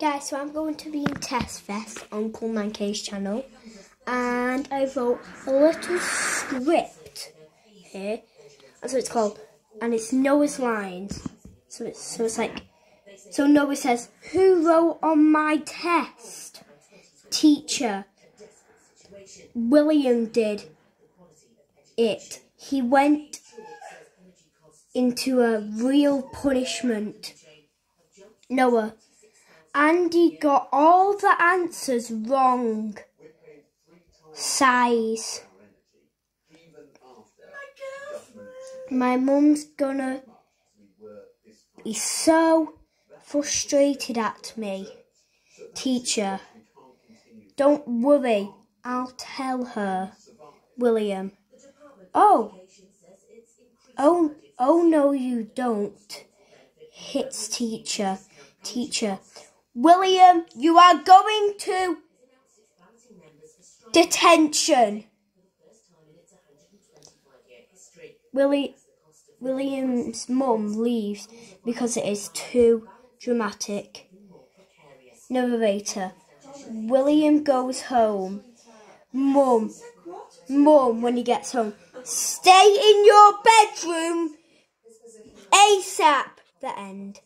Guys, so I'm going to be in Test Fest on Cool Man K's channel. And I wrote a little script here. That's what it's called. And it's Noah's Lines. So it's, so it's like, so Noah says, Who wrote on my test? Teacher. William did it. He went into a real punishment. Noah. Andy got all the answers wrong. Sighs. My mum's gonna be so frustrated at me. Teacher, don't worry, I'll tell her. William. Oh. Oh, oh no you don't. Hits teacher. Teacher. William, you are going to detention. Willie, William's mum leaves because it is too dramatic. Narrator. William goes home. Mum, mum, when he gets home, stay in your bedroom ASAP. The end.